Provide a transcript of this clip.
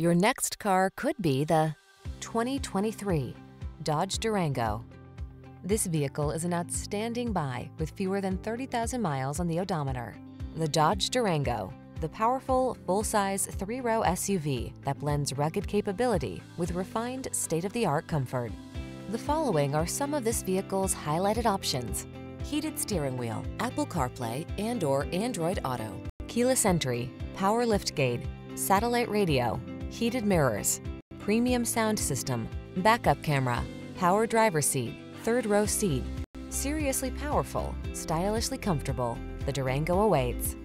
Your next car could be the 2023 Dodge Durango. This vehicle is an outstanding buy with fewer than 30,000 miles on the odometer. The Dodge Durango, the powerful, full-size three-row SUV that blends rugged capability with refined state-of-the-art comfort. The following are some of this vehicle's highlighted options. Heated steering wheel, Apple CarPlay and or Android Auto, keyless entry, power liftgate, satellite radio, heated mirrors, premium sound system, backup camera, power driver seat, third row seat. Seriously powerful, stylishly comfortable. The Durango awaits.